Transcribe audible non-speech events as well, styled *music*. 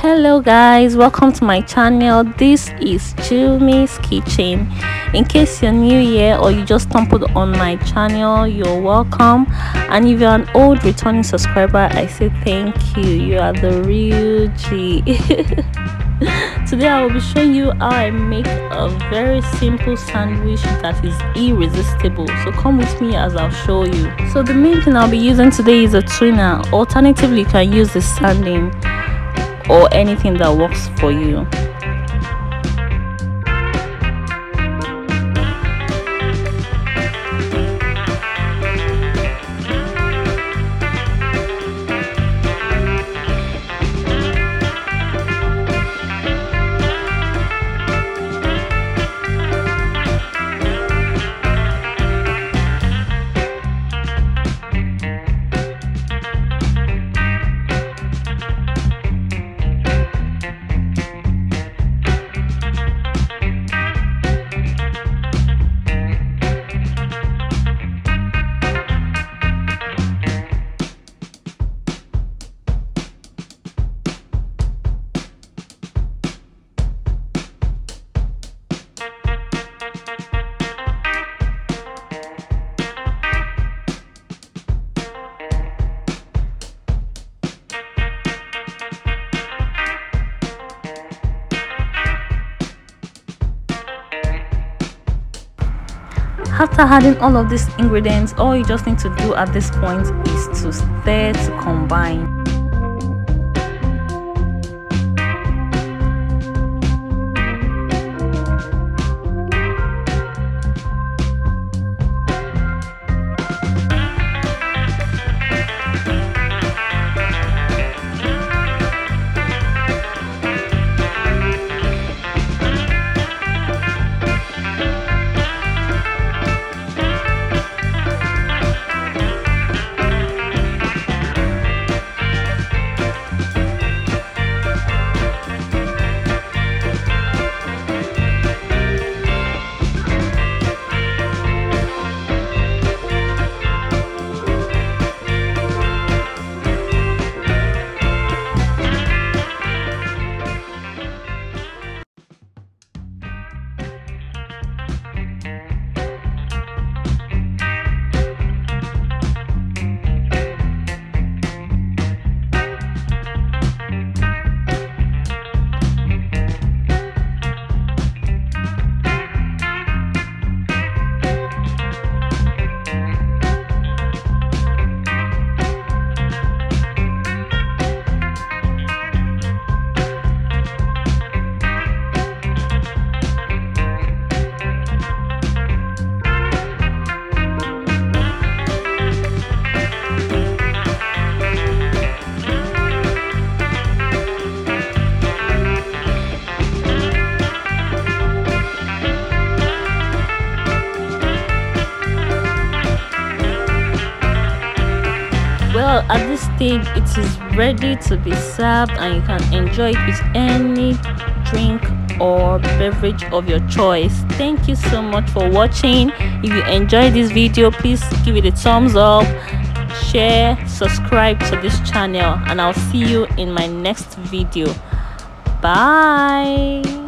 hello guys. Welcome to my channel. This is Jhummy's kitchen. In case you're new here or you just stumbled on my channel you're welcome. And if you're an old returning subscriber i say thank you. You are the real g. *laughs* Today i will be showing you how i make a very simple sandwich that is irresistible. So come with me as i'll show you. So the main thing i'll be using today is a tuna. Alternatively you can use the sardine or anything that works for you after adding all of these ingredients all you just need to do at this point is to stir to combine well at this stage it is ready to be served and you can enjoy it with any drink or beverage of your choice. Thank you so much for watching. If you enjoyed this video please give it a thumbs up share subscribe to this channel and i'll see you in my next video. Bye